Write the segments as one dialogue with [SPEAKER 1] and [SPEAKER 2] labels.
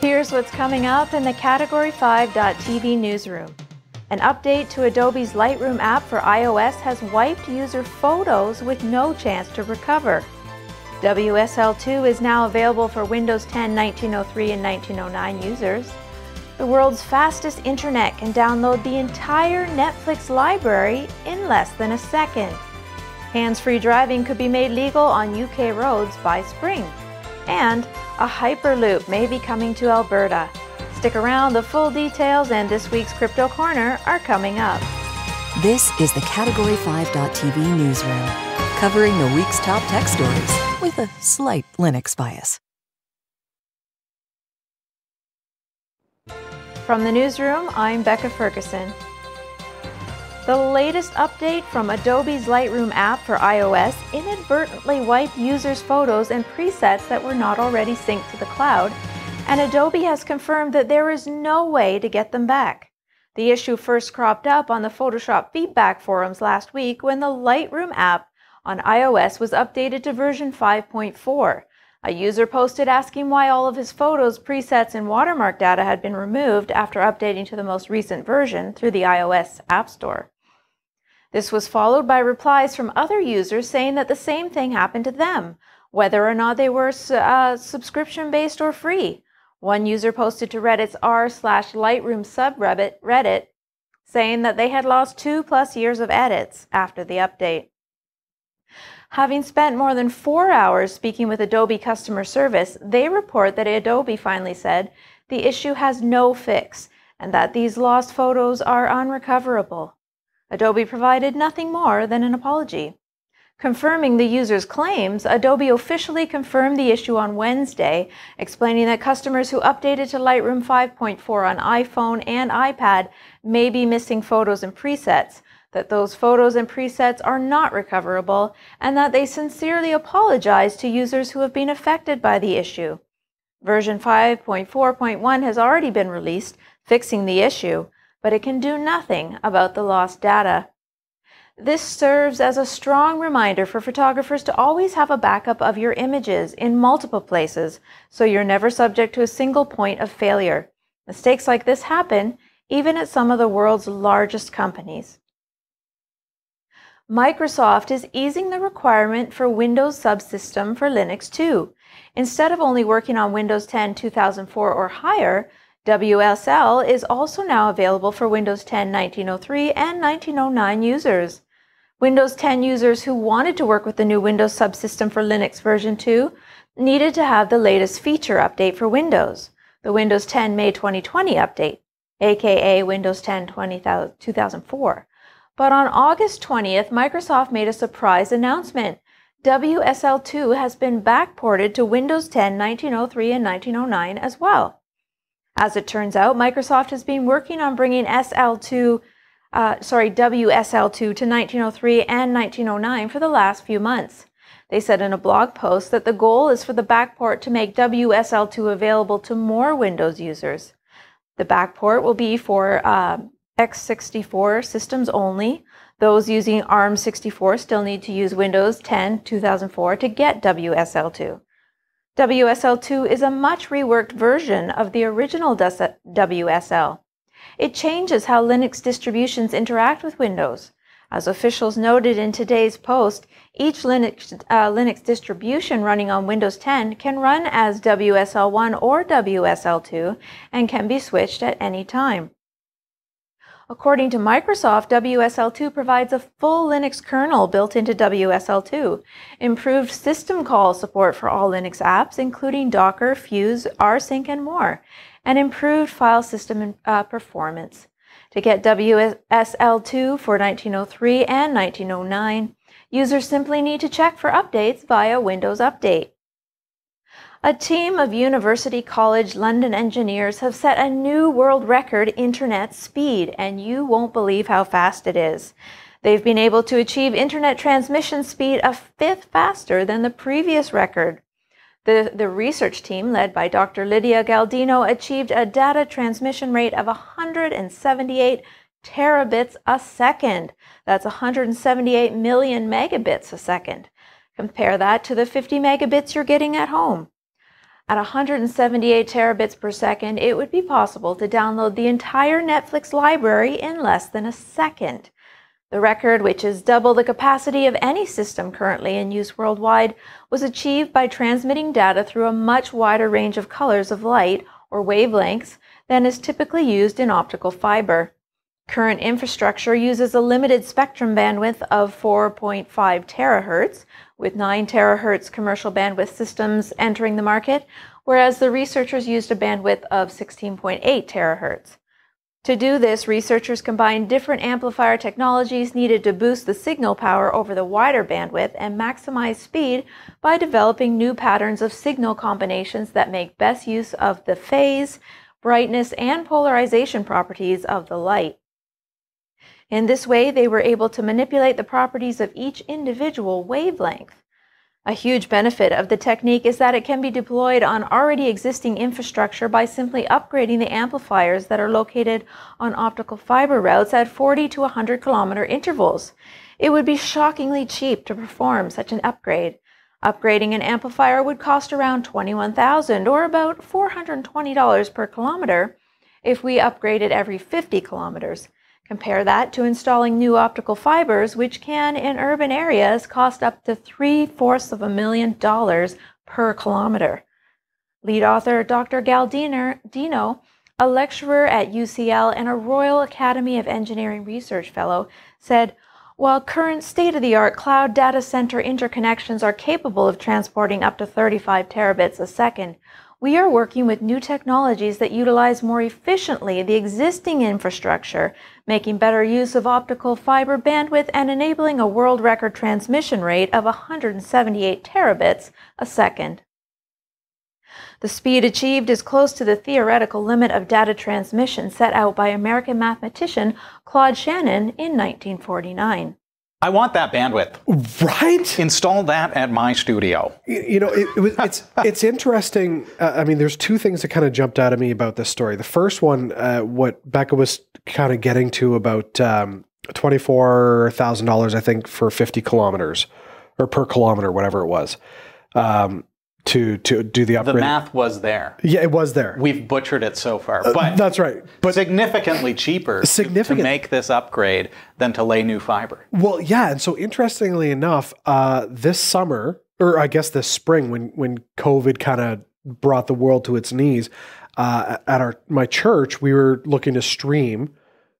[SPEAKER 1] Here's what's coming up in the Category 5.tv newsroom. An update to Adobe's Lightroom app for iOS has wiped user photos with no chance to recover. WSL2 is now available for Windows 10 1903 and 1909 users. The world's fastest internet can download the entire Netflix library in less than a second. Hands-free driving could be made legal on UK roads by spring. And a Hyperloop may be coming to Alberta. Stick around, the full details and this week's Crypto Corner are coming up.
[SPEAKER 2] This is the Category 5.tv newsroom, covering the week's top tech stories with a slight Linux bias.
[SPEAKER 1] From the newsroom, I'm Becca Ferguson. The latest update from Adobe's Lightroom app for iOS inadvertently wiped users' photos and presets that were not already synced to the cloud, and Adobe has confirmed that there is no way to get them back. The issue first cropped up on the Photoshop feedback forums last week when the Lightroom app on iOS was updated to version 5.4. A user posted asking why all of his photos, presets, and watermark data had been removed after updating to the most recent version through the iOS App Store. This was followed by replies from other users saying that the same thing happened to them, whether or not they were uh, subscription based or free. One user posted to Reddit's r slash Lightroom subreddit Reddit saying that they had lost two plus years of edits after the update. Having spent more than four hours speaking with Adobe customer service, they report that Adobe finally said the issue has no fix and that these lost photos are unrecoverable. Adobe provided nothing more than an apology. Confirming the user's claims, Adobe officially confirmed the issue on Wednesday, explaining that customers who updated to Lightroom 5.4 on iPhone and iPad may be missing photos and presets, that those photos and presets are not recoverable, and that they sincerely apologize to users who have been affected by the issue. Version 5.4.1 has already been released, fixing the issue, but it can do nothing about the lost data. This serves as a strong reminder for photographers to always have a backup of your images in multiple places so you're never subject to a single point of failure. Mistakes like this happen even at some of the world's largest companies. Microsoft is easing the requirement for Windows subsystem for Linux 2. Instead of only working on Windows 10 2004 or higher, WSL is also now available for Windows 10 1903 and 1909 users. Windows 10 users who wanted to work with the new Windows subsystem for Linux version 2 needed to have the latest feature update for Windows, the Windows 10 May 2020 update, aka Windows 10 20, 2004. But on August 20th, Microsoft made a surprise announcement. WSL2 has been backported to Windows 10 1903 and 1909 as well. As it turns out, Microsoft has been working on bringing SL2, uh, sorry, WSL2 to 1903 and 1909 for the last few months. They said in a blog post that the goal is for the backport to make WSL2 available to more Windows users. The backport will be for uh, x64 systems only. Those using ARM64 still need to use Windows 10 2004 to get WSL2. WSL2 is a much reworked version of the original WSL. It changes how Linux distributions interact with Windows. As officials noted in today's post, each Linux, uh, Linux distribution running on Windows 10 can run as WSL1 or WSL2 and can be switched at any time. According to Microsoft, WSL2 provides a full Linux kernel built into WSL2, improved system call support for all Linux apps, including Docker, Fuse, rsync, and more, and improved file system uh, performance. To get WSL2 for 1903 and 1909, users simply need to check for updates via Windows Update. A team of University College London engineers have set a new world record internet speed, and you won't believe how fast it is. They've been able to achieve internet transmission speed a fifth faster than the previous record. The, the research team, led by Dr. Lydia Galdino, achieved a data transmission rate of 178 terabits a second. That's 178 million megabits a second. Compare that to the 50 megabits you're getting at home. At 178 terabits per second, it would be possible to download the entire Netflix library in less than a second. The record, which is double the capacity of any system currently in use worldwide, was achieved by transmitting data through a much wider range of colors of light, or wavelengths, than is typically used in optical fiber. Current infrastructure uses a limited spectrum bandwidth of 4.5 terahertz, with 9 terahertz commercial bandwidth systems entering the market, whereas the researchers used a bandwidth of 16.8 terahertz. To do this, researchers combined different amplifier technologies needed to boost the signal power over the wider bandwidth and maximize speed by developing new patterns of signal combinations that make best use of the phase, brightness, and polarization properties of the light. In this way, they were able to manipulate the properties of each individual wavelength. A huge benefit of the technique is that it can be deployed on already existing infrastructure by simply upgrading the amplifiers that are located on optical fiber routes at 40 to 100 kilometer intervals. It would be shockingly cheap to perform such an upgrade. Upgrading an amplifier would cost around 21,000 or about $420 per kilometer if we upgraded every 50 kilometers. Compare that to installing new optical fibers, which can, in urban areas, cost up to three fourths of a million dollars per kilometer. Lead author Dr. Galdino, a lecturer at UCL and a Royal Academy of Engineering Research Fellow, said, while current state of the art cloud data center interconnections are capable of transporting up to 35 terabits a second, we are working with new technologies that utilize more efficiently the existing infrastructure, making better use of optical fiber bandwidth and enabling a world record transmission rate of 178 terabits a second. The speed achieved is close to the theoretical limit of data transmission set out by American mathematician Claude Shannon in 1949.
[SPEAKER 3] I want that bandwidth.
[SPEAKER 4] Right?
[SPEAKER 3] Install that at my studio.
[SPEAKER 4] You, know, it, it was, it's it's interesting. Uh, I mean, there's two things that kind of jumped out at me about this story. The first one, uh, what Becca was kind of getting to about um, twenty four thousand dollars, I think, for fifty kilometers or per kilometer, whatever it was. Um, to to do the upgrade.
[SPEAKER 3] The math was there.
[SPEAKER 4] Yeah, it was there.
[SPEAKER 3] We've butchered it so far,
[SPEAKER 4] Uh,
[SPEAKER 3] but
[SPEAKER 4] that's right.
[SPEAKER 3] but significantly cheaper to-
[SPEAKER 4] Significant.
[SPEAKER 3] to make this upgrade than to lay new fiber.
[SPEAKER 4] Well, yeah, and so interestingly enough, uh, this summer, or I guess this spring, when when COVID kind of brought the world to its knees, uh, at our my church, we were looking to stream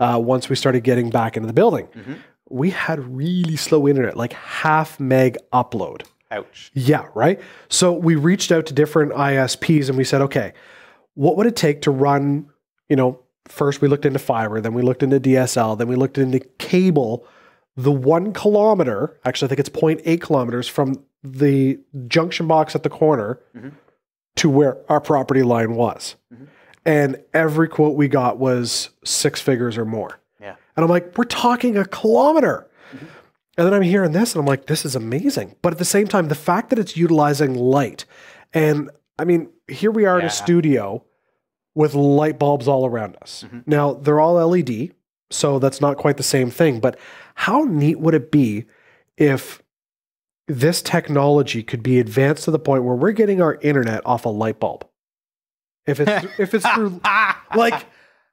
[SPEAKER 4] uh, once we started getting back into the building. We had really slow internet, like half meg upload.
[SPEAKER 3] Ouch.
[SPEAKER 4] Yeah, right. So we reached out to different ISPs and we said, okay, what would it take to run? You know, first we looked into fiber, then we looked into DSL, then we looked into cable. The one kilometer, actually, I think it's 0.8 kilometers from the junction box at the corner mm-hmm. to where our property line was. Mm-hmm. And every quote we got was six figures or more.
[SPEAKER 3] Yeah.
[SPEAKER 4] And I'm like, we're talking a kilometer. Mm-hmm. And then I'm hearing this and I'm like, this is amazing. But at the same time, the fact that it's utilizing light, and I mean, here we are in a studio with light bulbs all around us. Mm-hmm. Now, they're all LED, so that's not quite the same thing. But how neat would it be if this technology could be advanced to the point where we're getting our internet off a light bulb? If it's if it's through like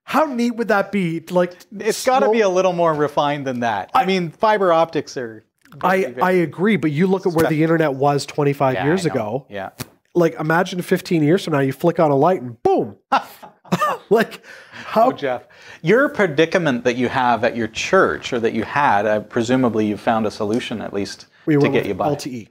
[SPEAKER 4] how neat would that be? Like
[SPEAKER 3] It's got to be a little more refined than that. I, mean, fiber optics are.
[SPEAKER 4] I, I agree, but you look at where the internet was 25
[SPEAKER 3] Yeah,
[SPEAKER 4] years ago.
[SPEAKER 3] Yeah.
[SPEAKER 4] Like, imagine 15 years from now, you flick on a light and boom. like, how?
[SPEAKER 3] Oh, Jeff, your predicament that you have at your church, or that you had, uh, presumably you found a solution at least
[SPEAKER 4] we
[SPEAKER 3] to get you by.
[SPEAKER 4] LTE.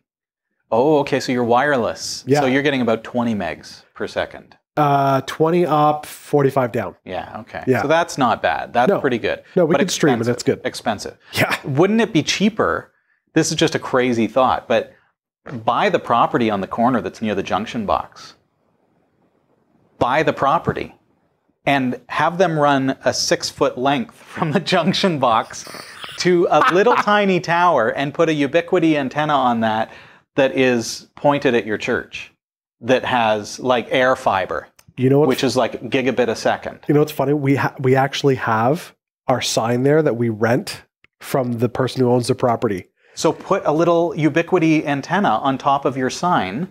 [SPEAKER 3] Oh, okay. So you're wireless.
[SPEAKER 4] Yeah.
[SPEAKER 3] So you're getting about 20 megs per second.
[SPEAKER 4] Uh, 20 up, 45 down.
[SPEAKER 3] Yeah. Okay.
[SPEAKER 4] Yeah.
[SPEAKER 3] So that's not bad. That's
[SPEAKER 4] No.
[SPEAKER 3] pretty good.
[SPEAKER 4] No, we
[SPEAKER 3] But
[SPEAKER 4] can stream and that's good.
[SPEAKER 3] Expensive.
[SPEAKER 4] Yeah.
[SPEAKER 3] Wouldn't it be cheaper? This is just a crazy thought, but buy the property on the corner that's near the junction box. Buy the property and have them run a six foot length from the junction box to a little tiny tower and put a Ubiquiti antenna on that that is pointed at your church that has like airFiber,
[SPEAKER 4] You know
[SPEAKER 3] which is like gigabit a second.
[SPEAKER 4] you know what's funny? We, ha- we actually have our sign there that we rent from the person who owns the property.
[SPEAKER 3] So put a little Ubiquiti antenna on top of your sign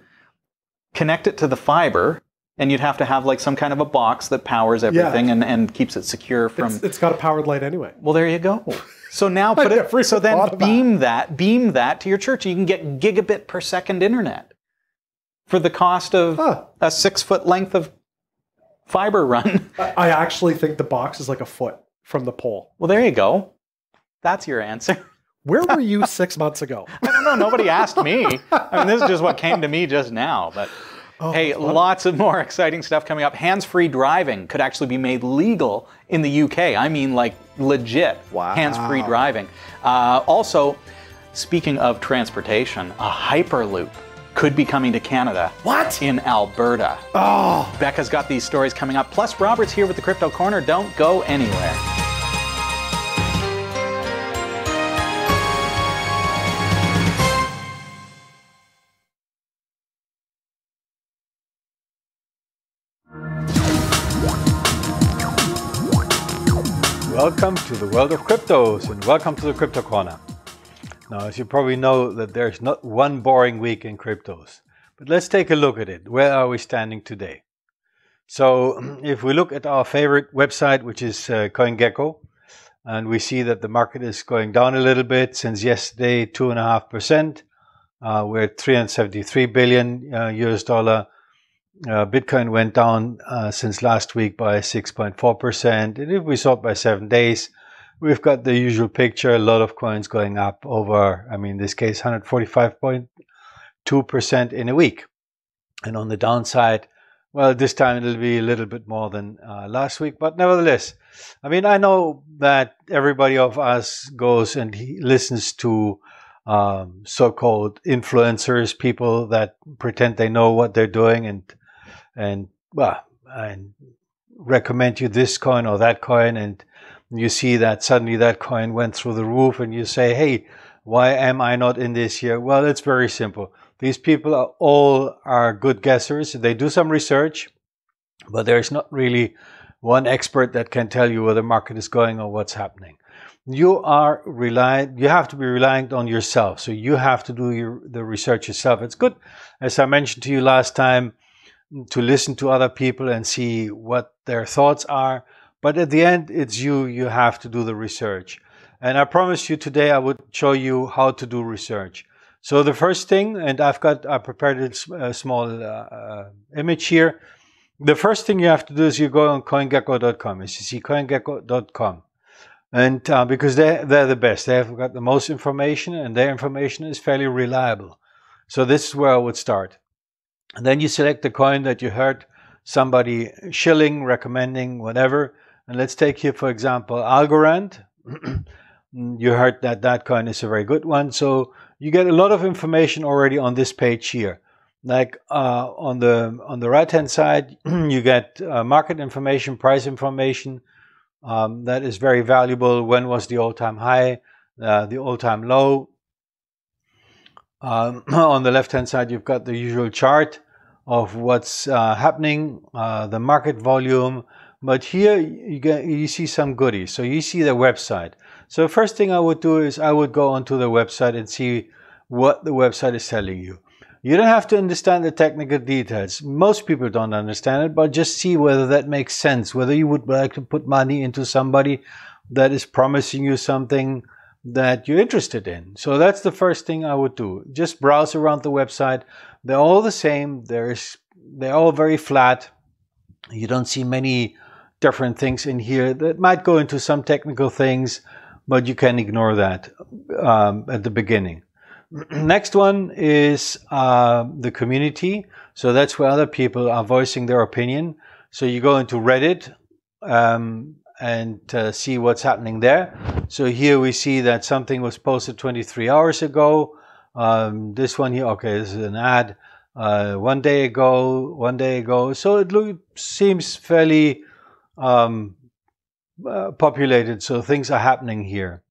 [SPEAKER 3] connect it to the fiber, and you'd have to have like some kind of a box that powers everything and, and keeps it secure from.
[SPEAKER 4] It's, it's got a powered light anyway.
[SPEAKER 3] well, there you go. So now put it. So then beam that. beam that to your church. You can get gigabit per second internet for the cost of
[SPEAKER 4] Huh.
[SPEAKER 3] a six foot length of fiber run.
[SPEAKER 4] I actually think the box is like a foot from the pole.
[SPEAKER 3] well, there you go. That's your answer.
[SPEAKER 4] Where were you six months ago?
[SPEAKER 3] I don't know. Nobody asked me. I mean, this is just what came to me just now. But hey, lots of more exciting stuff coming up. Hands-free driving could actually be made legal in the UK. I mean, like legit
[SPEAKER 4] Wow.
[SPEAKER 3] hands-free driving. Uh, also, speaking of transportation, a hyperloop could be coming to Canada.
[SPEAKER 4] What?
[SPEAKER 3] In Alberta.
[SPEAKER 4] Oh,
[SPEAKER 3] Becca's got these stories coming up. Plus, Robert's here with the Crypto Corner. Don't go anywhere.
[SPEAKER 5] Welcome to the world of cryptos and welcome to the Crypto Corner. Now, as you probably know, that there's not one boring week in cryptos, but let's take a look at it. Where are we standing today? So, if we look at our favorite website, which is uh, CoinGecko, and we see that the market is going down a little bit since yesterday, two and a half percent. Uh, We're at 373 billion uh, US dollar. Uh, Bitcoin went down uh, since last week by 6.4%. And if we it by seven days, we've got the usual picture. A lot of coins going up over, I mean, this case, 145.2% in a week. And on the downside, well, this time it'll be a little bit more than uh, last week. But nevertheless, I mean, I know that everybody of us goes and he listens to um, so-called influencers, people that pretend they know what they're doing and and well and recommend you this coin or that coin and you see that suddenly that coin went through the roof and you say hey why am i not in this here? Well it's very simple. These people are all are good guessers. They do some research but there's not really one expert that can tell you where the market is going or what's happening. You are reliant you have to be reliant on yourself. So you have to do your, the research yourself. It's good as i mentioned to you last time to listen to other people and see what their thoughts are but at the end it's you you have to do the research. And i promised you today i would show you how to do research. So the first thing and i've got i prepared a a small uh, uh, image here. The first thing you have to do is you go on coingecko.com you see coingecko.com and uh, because they they're the best. They have got the most information and their information is fairly reliable. So this is where i would start. And then you select the coin that you heard somebody shilling recommending whatever and let's take here for example algorand. You heard that that coin is a very good one. So you get a lot of information already on this page here. Like uh, on the on the right hand side you get uh, market information price information. Um, that is very valuable. When was the all-time high? Uh, the all-time low. Um, on the left hand side you've got the usual chart of what's uh, happening uh, the market volume but here you get you see some goodies so you see the website so first thing i would do is i would go onto the website and see what the website is telling you you don't have to understand the technical details. Most people don't understand it, but just see whether that makes sense, whether you would like to put money into somebody that is promising you something that you're interested in. So that's the first thing I would do. Just browse around the website. They're all the same. There's they're all very flat. You don't see many different things in here that might go into some technical things, but you can ignore that um, at the beginning. Next one is uh, the community. So that's where other people are voicing their opinion. So you go into Reddit um, and uh, see what's happening there. So here we see that something was posted 23 hours ago. Um, this one here, okay, this is an ad. Uh, one day ago, one day ago. So it seems fairly um, uh, populated. So things are happening here.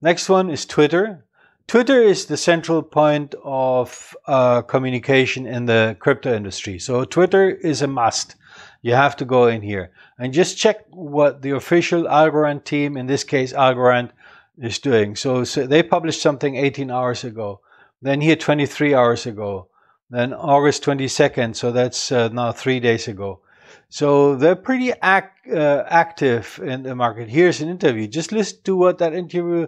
[SPEAKER 5] Next one is Twitter. Twitter is the central point of uh, communication in the crypto industry. So Twitter is a must. You have to go in here and just check what the official Algorand team, in this case Algorand, is doing. So, so they published something 18 hours ago. Then here 23 hours ago. then August 22nd, so that's uh, now three days ago. So they're pretty uh, active in the market. Here's an interview. Just listen to what that interview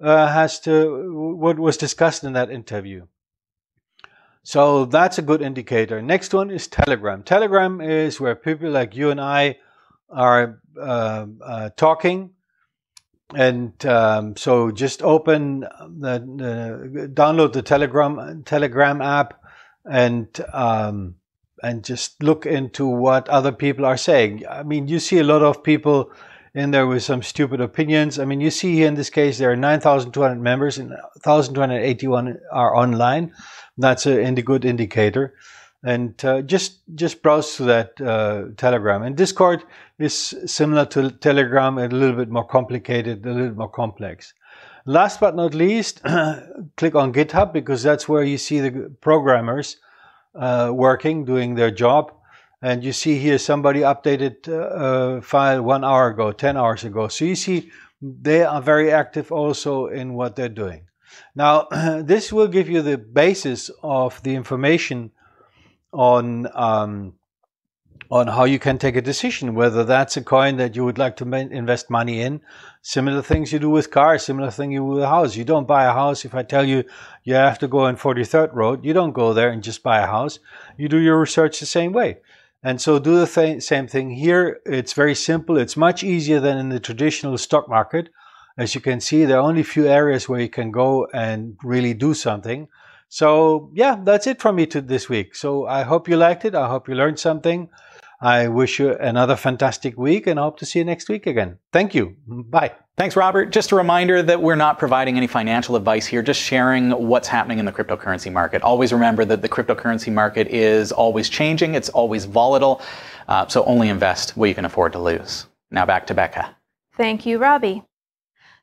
[SPEAKER 5] uh, has to, what was discussed in that interview. So that's a good indicator. Next one is Telegram. Telegram is where people like you and I are uh, uh, talking. And um, so just open the, download the Telegram Telegram app and um, and just look into what other people are saying. I mean, you see a lot of people in there with some stupid opinions. I mean, you see here in this case there are 9,200 members and 1,281 are online. That's a good indicator. And uh, just just browse to that uh, Telegram. And Discord is similar to Telegram, a little bit more complicated, a little more complex. Last but not least, click on GitHub because that's where you see the programmers uh, working, doing their job. And you see here somebody updated uh, a file one hour ago, 10 hours ago. So you see they are very active also in what they're doing. Now, this will give you the basis of the information on um, on how you can take a decision whether that's a coin that you would like to invest money in. Similar things you do with cars, similar thing you do with a house. You don't buy a house if I tell you you have to go on 43rd Road. You don't go there and just buy a house. You do your research the same way. And so do the th- same thing here. It's very simple. It's much easier than in the traditional stock market. As you can see, there are only a few areas where you can go and really do something. So yeah, that's it from me to this week. So I hope you liked it. I hope you learned something. I wish you another fantastic week and I hope to see you next week again. Thank you. Bye.
[SPEAKER 3] Thanks, Robert. Just a reminder that we're not providing any financial advice here, just sharing what's happening in the cryptocurrency market. Always remember that the cryptocurrency market is always changing, it's always volatile, uh, so only invest what you can afford to lose. Now back to Becca.
[SPEAKER 1] Thank you, Robbie.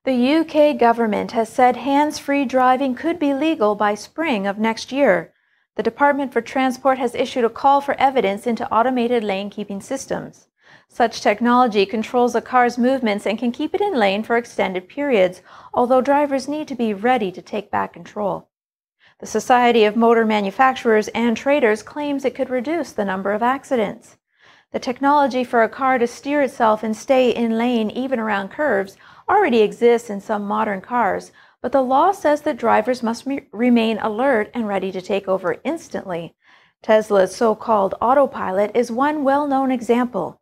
[SPEAKER 1] The UK government has said hands free driving could be legal by spring of next year. The Department for Transport has issued a call for evidence into automated lane keeping systems. Such technology controls a car's movements and can keep it in lane for extended periods, although drivers need to be ready to take back control. The Society of Motor Manufacturers and Traders claims it could reduce the number of accidents. The technology for a car to steer itself and stay in lane even around curves already exists in some modern cars, but the law says that drivers must re- remain alert and ready to take over instantly. Tesla's so called autopilot is one well known example.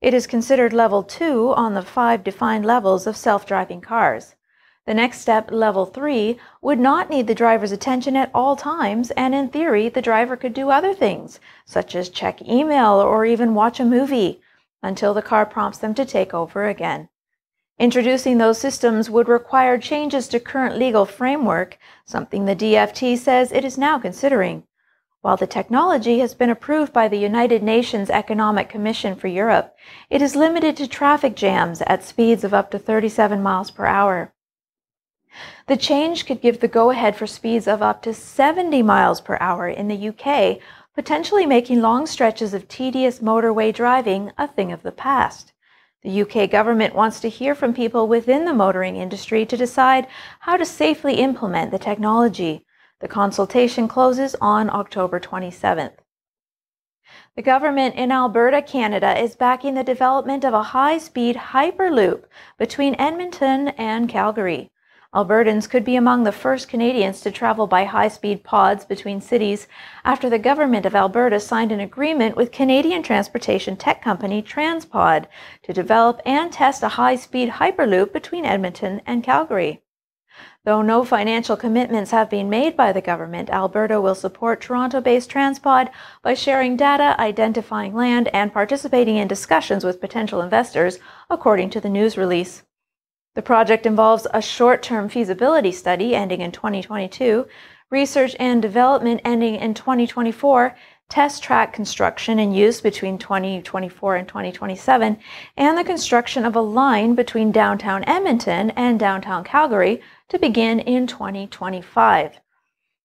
[SPEAKER 1] It is considered level 2 on the five defined levels of self driving cars. The next step, level 3, would not need the driver's attention at all times, and in theory, the driver could do other things, such as check email or even watch a movie, until the car prompts them to take over again. Introducing those systems would require changes to current legal framework, something the DFT says it is now considering. While the technology has been approved by the United Nations Economic Commission for Europe, it is limited to traffic jams at speeds of up to 37 miles per hour. The change could give the go ahead for speeds of up to 70 miles per hour in the UK, potentially making long stretches of tedious motorway driving a thing of the past. The UK government wants to hear from people within the motoring industry to decide how to safely implement the technology. The consultation closes on October 27th. The government in Alberta, Canada is backing the development of a high speed Hyperloop between Edmonton and Calgary. Albertans could be among the first Canadians to travel by high speed pods between cities after the government of Alberta signed an agreement with Canadian transportation tech company Transpod to develop and test a high speed Hyperloop between Edmonton and Calgary. Though no financial commitments have been made by the government, Alberta will support Toronto based Transpod by sharing data, identifying land, and participating in discussions with potential investors, according to the news release. The project involves a short term feasibility study ending in 2022, research and development ending in 2024, test track construction and use between 2024 and 2027, and the construction of a line between downtown Edmonton and downtown Calgary to begin in 2025.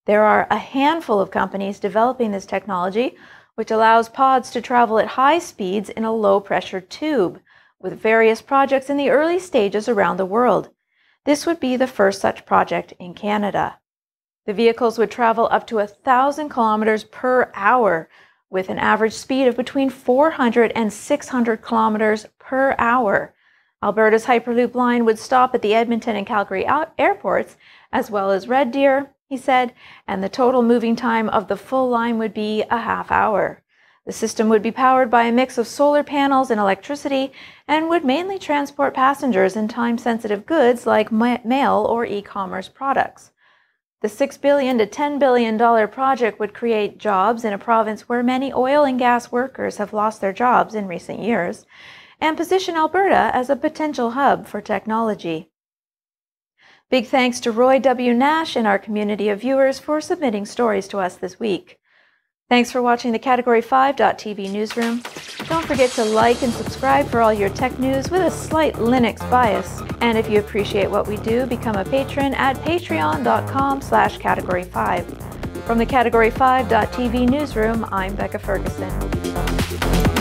[SPEAKER 1] There are a handful of companies developing this technology, which allows pods to travel at high speeds in a low pressure tube with various projects in the early stages around the world. This would be the first such project in Canada. The vehicles would travel up to 1,000 kilometers per hour with an average speed of between 400 and 600 kilometers per hour. Alberta's Hyperloop line would stop at the Edmonton and Calgary airports, as well as Red Deer, he said, and the total moving time of the full line would be a half hour. The system would be powered by a mix of solar panels and electricity and would mainly transport passengers and time sensitive goods like mail or e commerce products. The 6 billion to $10 billion project would create jobs in a province where many oil and gas workers have lost their jobs in recent years and position Alberta as a potential hub for technology. Big thanks to Roy W. Nash and our community of viewers for submitting stories to us this week. Thanks for watching the Category 5.tv newsroom. Don't forget to like and subscribe for all your tech news with a slight Linux bias. And if you appreciate what we do, become a patron at patreon.com slash category 5. From the Category 5.tv newsroom, I'm Becca Ferguson.